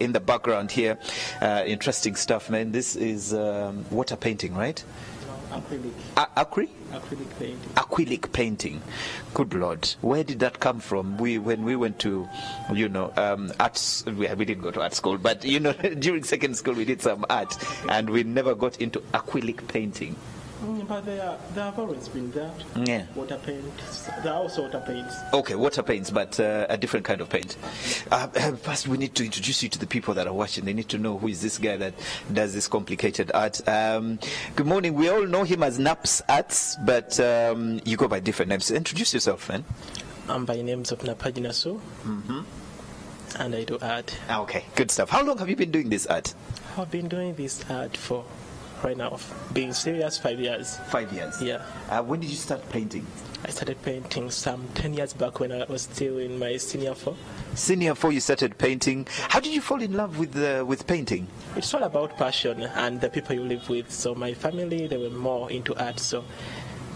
in the background here. Uh, interesting stuff, man. This is um, water painting, right? Acrylic, A- acry? acrylic painting. acrylic painting. Good Lord, where did that come from? We when we went to, you know, um, arts. We, we didn't go to art school, but you know, during second school we did some art, and we never got into acrylic painting. Mm, but they, are, they have always been there. Yeah. Water paints. There are also water paints. Okay, water paints, but uh, a different kind of paint. Uh, uh, first, we need to introduce you to the people that are watching. They need to know who is this guy that does this complicated art. Um, good morning. We all know him as Naps Arts, but um, you go by different names. Introduce yourself, man. I'm by names of Napajina Su. Mm-hmm. And I do art. Ah, Okay, good stuff. How long have you been doing this art? I've been doing this art for right now, being serious, five years. Five years. Yeah. Uh, when did you start painting? I started painting some 10 years back when I was still in my senior four. Senior four, you started painting. How did you fall in love with uh, with painting? It's all about passion and the people you live with. So my family, they were more into art, so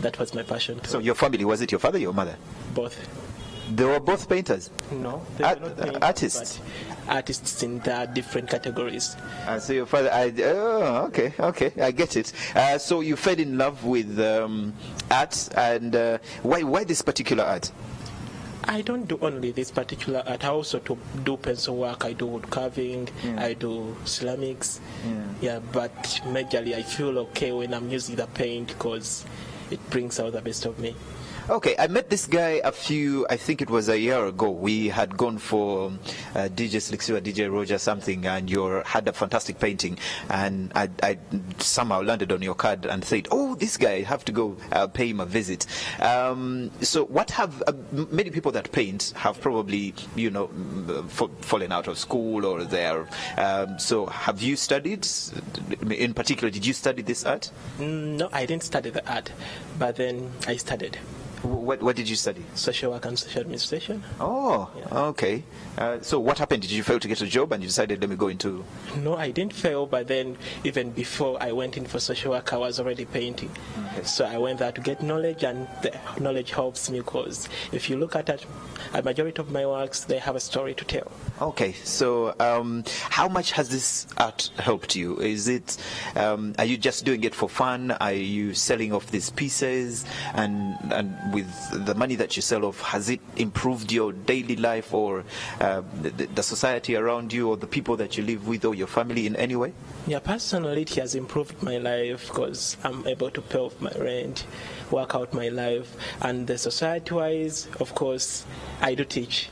that was my passion too. So your family was it your father, your mother? both. They were both painters. No, they Art- were not painters, artists. artists in their different categories. Uh, so your father, I, oh, okay, okay, I get it. Uh, so you fell in love with um, art, and uh, why why this particular art? I don't do only this particular art. I also to do pencil work. I do wood carving. I do ceramics. Yeah. but majorly I feel okay when I'm using the paint because it brings out the best of me. Okay, I met this guy a few, I think it was a year ago. We had gone for uh, DJ Slixiwa, DJ Roger something, and you had a fantastic painting. And I, I somehow landed on your card and said, oh, this guy, I have to go uh, pay him a visit. Um, so what have, uh, many people that paint have probably, you know, fallen out of school or they're, um, so have you studied, in particular, did you study this art? Mm, No, I didn't study the art, but then I studied What, what did you study? social work and social administration. Oh, okay. Uh, so what happened? Did you fail to get a job and you decided, let me go into... No, I didn't fail, but then even before I went in for social work, I was already painting. So I went there to get knowledge, and the knowledge helps me because if you look at it, a majority of my works, they have a story to tell. Okay, so um, how much has this art helped you? Is it, um, are you just doing it for fun? Are you selling off these pieces? And, and with the money that you sell off, has it improved your daily life or uh, the, the society around you or the people that you live with or your family in any way? Yeah, personally, it has improved my life because I'm able to pay off my rent, work out my life, and the society-wise, of course, I do teach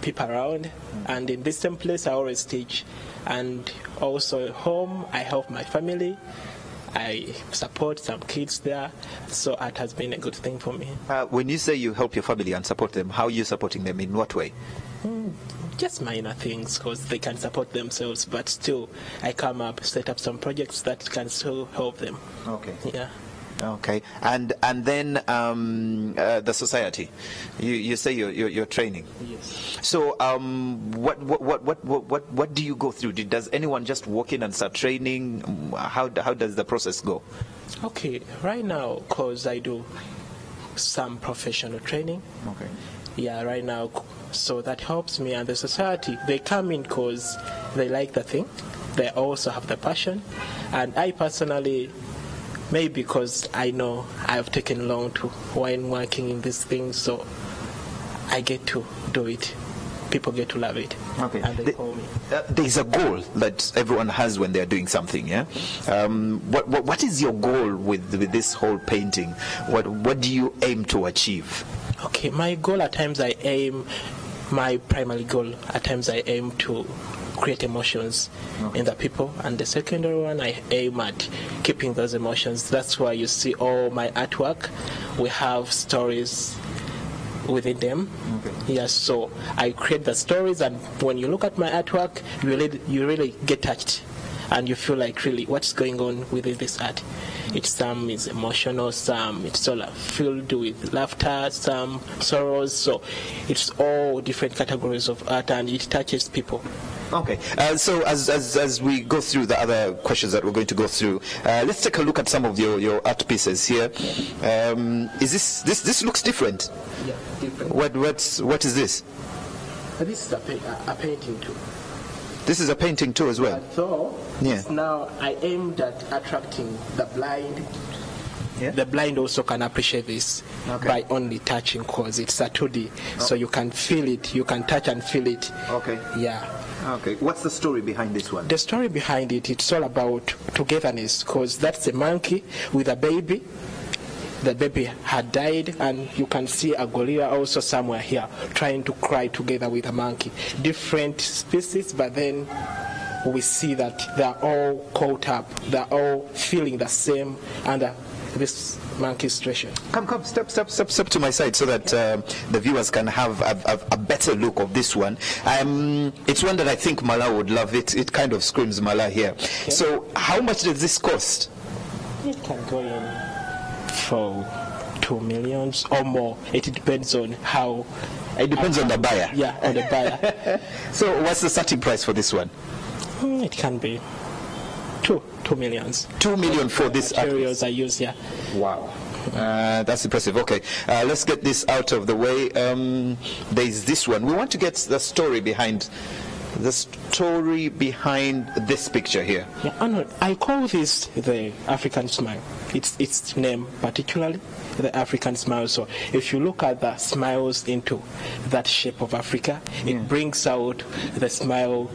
people around, and in this same place, I always teach, and also at home, I help my family. I support some kids there, so art has been a good thing for me. Uh, when you say you help your family and support them, how are you supporting them? In what way? Just minor things because they can support themselves, but still, I come up, set up some projects that can still help them. Okay. Yeah. Okay, and and then um, uh, the society. You, you say you're, you're, you're training. Yes. So um, what, what, what, what, what, what, do you go through? Did- Does anyone just walk in and start training? How, how does the process go? Okay, right now, because I do some professional training. Okay. Yeah, right now, so that helps me. And the society, they come in because they like the thing. They also have the passion. And I personally, maybe because I know I've taken long to when working in this thing, so I get to do it. People get to love it. Okay. And they The- call me. Uh, there's a goal that everyone has when they're doing something. Yeah. Um, what, what, what is your goal with, with this whole painting? What, what do you aim to achieve? Okay, my goal at times I aim, my primary goal at times I aim to create emotions mm. in the people, and the secondary one I aim at keeping those emotions. That's why you see all my artwork. We have stories within them. Yes, so I create the stories, and when you look at my artwork, you really, you really get touched, and you feel like really what's going on within this art. It's some is emotional, some it's all filled with laughter, some sorrows. So it's all different categories of art, and it touches people. Okay, uh, so as, as, as we go through the other questions that we're going to go through, uh, let's take a look at some of your, your art pieces here. Um, is this, this this looks different? Yeah, different. What what's what is this? This is a, pa- a painting too. This is a painting too as well. So Yeah. now I aimed at attracting the blind. Yeah. The blind also can appreciate this Okay. by only touching because it's a 2D. So you can feel it, you can touch and feel it. Okay. Yeah. Okay. What's the story behind this one? The story behind it, it's all about togetherness because that's a monkey with a baby. The baby had died, and you can see a gorilla also somewhere here trying to cry together with a monkey. Different species, but then we see that they're all caught up, they're all feeling the same under uh, this monkey situation. Come, come, step, step, step, step to my side so that um the viewers can have a, a, a better look of this one. Um, it's one that I think Mala would love. It, it kind of screams Mala here. So, how much does this cost? It can go in for two millions or more. It depends on how. It depends on the buyer. Yeah, on the buyer. So, what's the starting price for this one? Hmm, it can be two two millions. Two million for this. materials I use here. Wow. Uh, that's impressive. Okay, uh, let's get this out of the way. Um, there's this one. We want to get the story behind the story behind this picture here. Yeah, I, know, I call this the African smile. It's its name particularly the African smile. So if you look at the smiles into that shape of Africa, it brings out the smile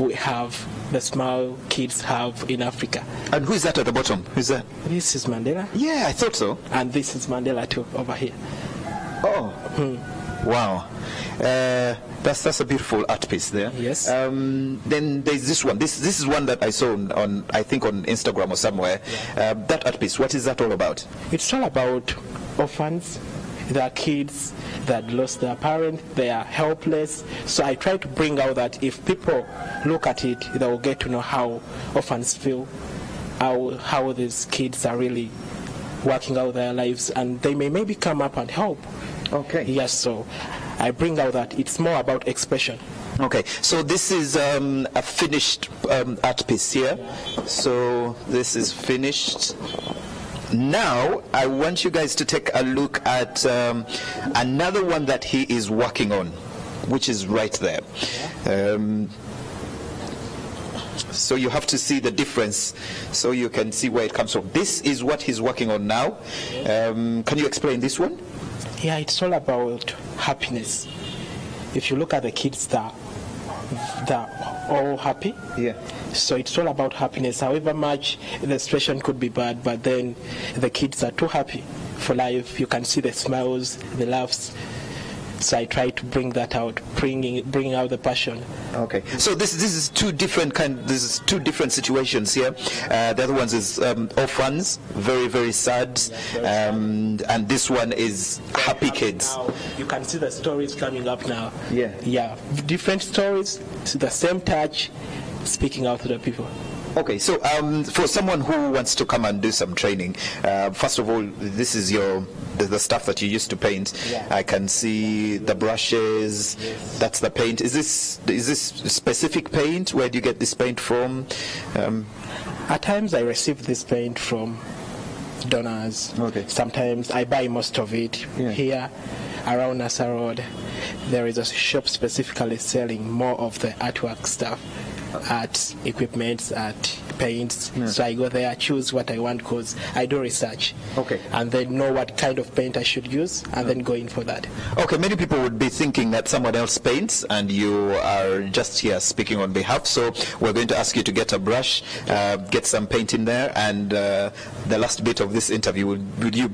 we have, the smile kids have in Africa. And who is that at the bottom? Who's that? This is Mandela, Yeah, I thought so. and this is Mandela too over here. Oh, wow. Uh, that's that's a beautiful art piece there. Yes. Um, then there's this one. This this is one that I saw on, on I think on Instagram or somewhere. Uh, that art piece. What is that all about? It's all about orphans. There are kids that lost their parent, they are helpless. So I try to bring out that if people look at it, they will get to know how orphans feel, how, how these kids are really working out their lives, and they may maybe come up and help. Okay. Yes, so I bring out that it's more about expression. Okay, so this is um, a finished um, art piece here. So this is finished. Now, I want you guys to take a look at um, another one that he is working on, which is right there. Um, so you have to see the difference so you can see where it comes from. This is what he's working on now. Um, can you explain this one? Yeah, it's all about happiness. If you look at the kids, they're, they're all happy. Yeah. So it's all about happiness. However much the situation could be bad, but then the kids are too happy for life. You can see the smiles, the laughs. So I try to bring that out, bringing bringing out the passion. Okay. So this this is two different kind. This is two different situations here. Uh, the other one is um, orphans, very very sad, um, and this one is happy kids. Now you can see the stories coming up now. Yeah. Yeah, different stories, the same touch, speaking out to the people. Okay. So um, for someone who wants to come and do some training, uh, first of all, this is your the, the stuff that you used to paint. Yeah. I can see the brushes. That's the paint. Is this is this specific paint? Where do you get this paint from? Um, At times I receive this paint from donors. Okay. Sometimes I buy most of it Yeah. here around Nasser Road. There is a shop specifically selling more of the artwork stuff, art equipment, at paints. So I go there, choose what I want because I do research. Okay. And then know what kind of paint I should use and then go in for that. Okay, many people would be thinking that someone else paints and you are just here speaking on behalf. So we're going to ask you to get a brush, uh, get some paint in there, and uh, the last bit of this interview would, would you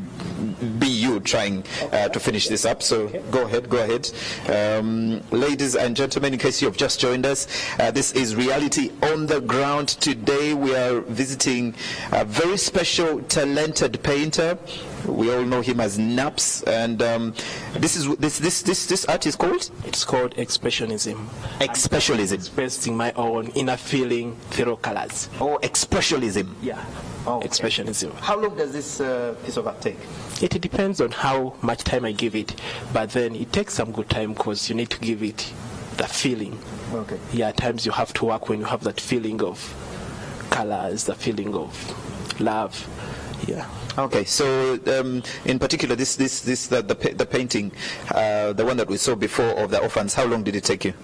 be trying uh, to finish this up. So go ahead, go ahead. Um, ladies and gentlemen, in case you have just joined us, uh, this is Reality on the Ground. Today we are visiting a very special, talented painter. We all know him as Naps, and um, this is this this this this art is called It's called expressionism. expressionism Expressing my own inner feeling through colors. or expressionism. Yeah. Okay. Expressionism. How long does this uh, piece of art take? It depends on how much time I give it, but then it takes some good time because you need to give it the feeling. Okay. Yeah, at times you have to work when you have that feeling of colors, the feeling of love. Yeah. Okay, so um, in particular, this this this the the, the painting, uh, the one that we saw before of the orphans. How long did it take you?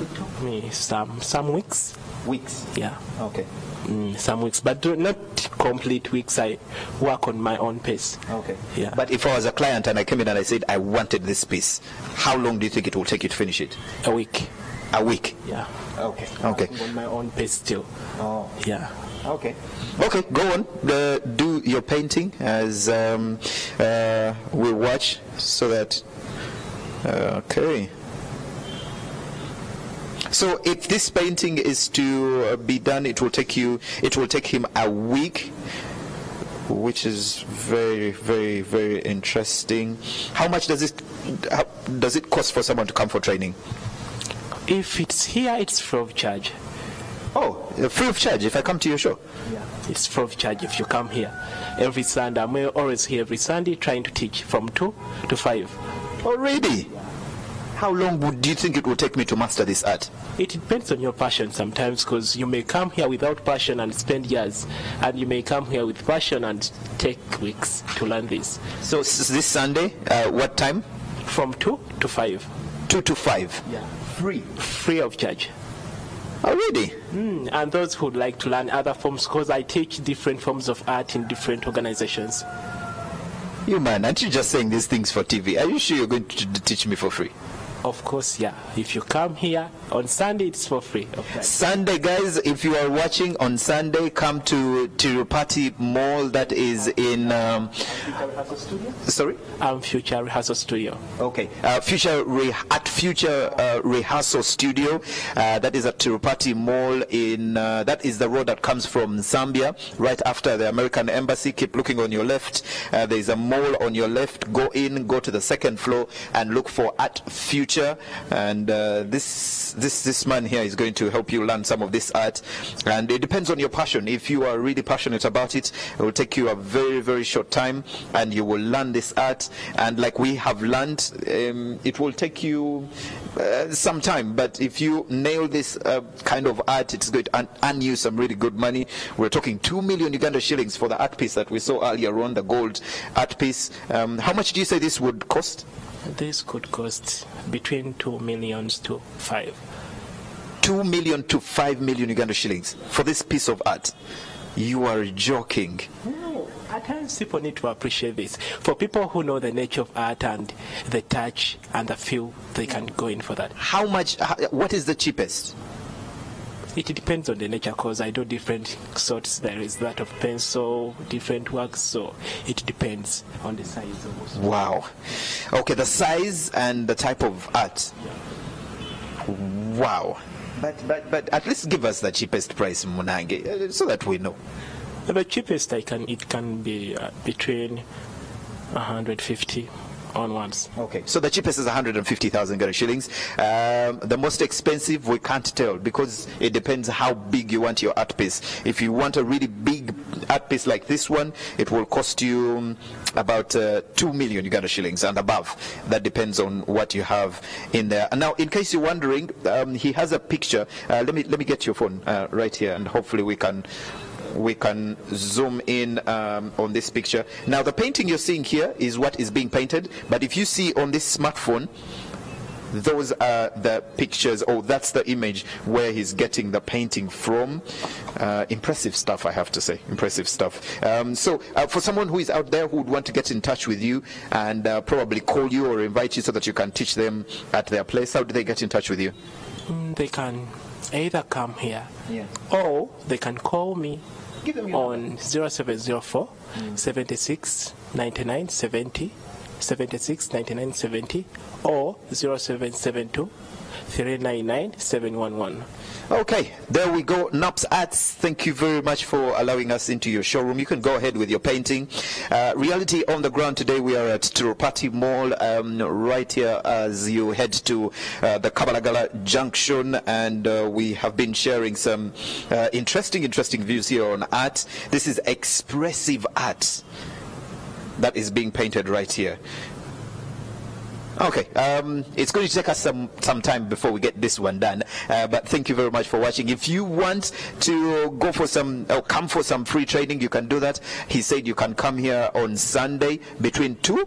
It took me some some weeks. Weeks. Yeah. Okay. Mm, some weeks, but not complete weeks. I work on my own pace. Okay. Yeah. But if I was a client and I came in and I said I wanted this piece, how long do you think it will take you to finish it? a week. A week. Yeah. Okay. Okay. On my own pace still. Oh. Yeah. Okay. Okay, go on. Uh, do your painting as um, uh, we watch so that. Uh, okay. So if this painting is to be done, it will take you. It will take him a week, which is very, very, very interesting. How much does it how, does it cost for someone to come for training? If it's here, it's free of charge. Oh, uh, free of charge if I come to your show. Yeah. It's free of charge if you come here every Sunday. I'm always here every Sunday trying to teach from two to five. Already? How long would do you think it will take me to master this art? It depends on your passion sometimes because you may come here without passion and spend years, and you may come here with passion and take weeks to learn this. So this Sunday, uh, what time? From two to five. Two to five. Yeah. Free. Free of charge. Already? Mm, and those who would like to learn other forms because I teach different forms of art in different organizations. You man, aren't you just saying these things for TV? Are you sure you're going to teach me for free? Of course, yeah. If you come here on Sunday, it's for free. Okay. Sunday, guys, if you are watching on Sunday, come to Tirupati Mall that is in. Um, sorry? I'm Future Rehearsal Studio. Okay. Uh, future re- at Future uh, Rehearsal Studio. Uh, that is at Tirupati Mall in. Uh, that is the road that comes from Nsambya, right after the American Embassy. Keep looking on your left. Uh, there is a mall on your left. Go in, go to the second floor, and look for at Future. And uh, this this this man here is going to help you learn some of this art. And it depends on your passion. If you are really passionate about it, it will take you a very very short time, and you will learn this art. And like we have learned, um, it will take you uh, some time. But if you nail this uh, kind of art, it's going to earn- earn you some really good money. We're talking two million Uganda shillings for the art piece that we saw earlier on, the gold art piece. Um, how much do you say this would cost? This could cost between two millions to five. Two million to five million Uganda shillings for this piece of art. You are joking. No, I can't times people need to appreciate this. For people who know the nature of art and the touch and the feel, they can go in for that. How much? What is the cheapest? It depends on the nature because I do different sorts. There is that of pencil, different works, so it depends on the size of Wow. Okay, the size and the type of art. Wow. But but but at least give us the cheapest price, Munange, so that we know. The cheapest I can it can be uh, between 150 onwards. Okay. So the cheapest is 150,000 Uganda shillings. Um, the most expensive we can't tell because it depends how big you want your art piece. If you want a really big art piece like this one, it will cost you um, about uh, 2 million Uganda shillings and above. That depends on what you have in there. And now, in case you're wondering, um, he has a picture. Uh, let me let me get your phone uh, right here, and hopefully we can we can zoom in um, on this picture. Now, the painting you're seeing here is what is being painted, but if you see on this smartphone, those are the pictures, or that's the image where he's getting the painting from. Uh, impressive stuff, I have to say. Impressive stuff. Um, so, uh, for someone who is out there who would want to get in touch with you and uh, probably call you or invite you so that you can teach them at their place, how do they get in touch with you? Mm, They can either come here Yeah. or they can call me Give them your on 0704 76 99 70 76 99 70 or 0772 399 711. Okay, there we go. Naps Arts, thank you very much for allowing us into your showroom. You can go ahead with your painting. Uh, reality on the ground today, we are at Tirupati Mall, um, right here as you head to uh, the Kabalagala Junction, and uh, we have been sharing some uh, interesting, interesting views here on art. This is expressive art that is being painted right here. Okay, um, it's going to take us some, some time before we get this one done. Uh, but thank you very much for watching. If you want to go for some, or come for some free training, you can do that. He said you can come here on Sunday between 2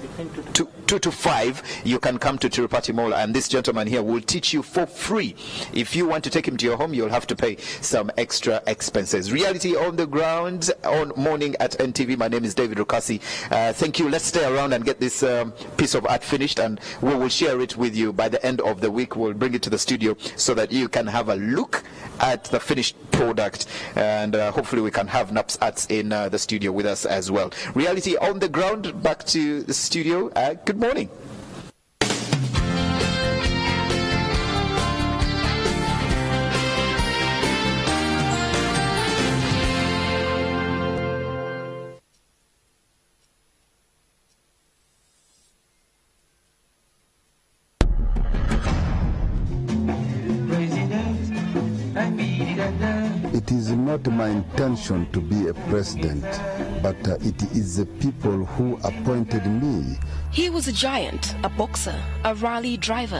Between two to 2 to 5, you can come to Tirupati Mall, and this gentleman here will teach you for free. If you want to take him to your home, you'll have to pay some extra expenses. Reality on the ground on morning at NTV. My name is David Rukasi. Uh, thank you. Let's stay around and get this um, piece of art finished, and we will share it with you by the end of the week. We'll bring it to the studio so that you can have a look at the finished product, and uh, hopefully we can have Naps Arts in uh, the studio with us as well. Reality on the ground. Back to the studio. Uh, good morning. My intention to be a president, but uh, it is the people who appointed me. He was a giant, a boxer, a rally driver.